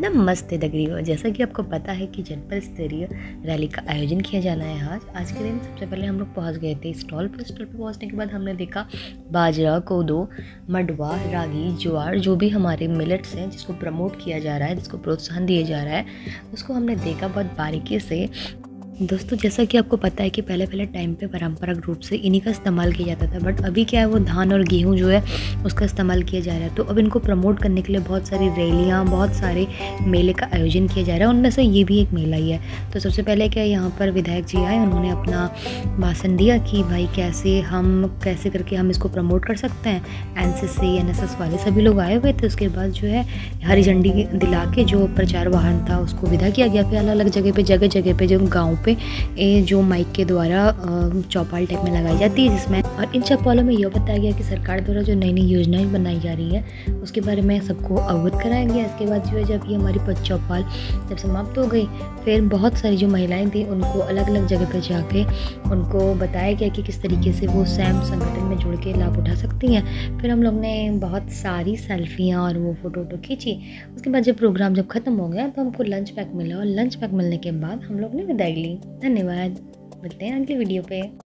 नमस्ते दगड़ियों जैसा कि आपको पता है कि जनपद स्तरीय रैली का आयोजन किया जाना है आज। आज के दिन सबसे पहले हम लोग पहुँच गए थे स्टॉल पर। स्टॉल पर पहुँचने के बाद हमने देखा बाजरा, कोदो, मडवा, रागी, ज्वार, जो भी हमारे मिलेट्स हैं, जिसको प्रमोट किया जा रहा है, जिसको प्रोत्साहन दिया जा रहा है, उसको हमने देखा बहुत बारीकी से। दोस्तों, जैसा कि आपको पता है कि पहले पहले टाइम पे परंपरागत रूप से इन्हीं का इस्तेमाल किया जाता था बट अभी क्या है, वो धान और गेहूँ जो है, उसका इस्तेमाल किया जा रहा है। तो अब इनको प्रमोट करने के लिए बहुत सारी रैलियाँ, बहुत सारे मेले का आयोजन किया जा रहा है उनमें से ये भी एक मेला ही है। तो सबसे पहले क्या यहाँ पर विधायक जी आए, उन्होंने अपना भाषण दिया कि भाई, कैसे हम, कैसे करके हम इसको प्रमोट कर सकते हैं? एन सी वाले सभी लोग आए हुए थे, उसके बाद जो है, हरी झंडी दिला के जो प्रचार वाहन था, उसको विदा किया गया। फिर अलग अलग जगह पर जगह जगह पर जो गाँव पे ये जो माइक के द्वारा चौपाल टाइप में लगाई जाती है जिसमें, और इन चौपालों में यह बताया गया कि सरकार द्वारा जो नई नई योजनाएँ बनाई जा रही है, उसके बारे में सबको अवगत कराया गया। इसके बाद जो है, जब ये हमारी पद चौपाल जब समाप्त हो गई, फिर बहुत सारी जो महिलाएँ थी, उनको अलग अलग जगह पर जाके उनको बताया गया कि किस तरीके से वो सैम संगठन में जुड़ के लाभ उठा सकती हैं। फिर हम लोग ने बहुत सारी सेल्फियाँ और वो फ़ोटो वोटो खींची। उसके बाद जब प्रोग्राम जब ख़त्म हो गया तो हमको लंच पैक मिला और लंच पैक मिलने के बाद हम लोग ने विदाई ली। धन्यवाद. मिलते हैं अगले वीडियो पे.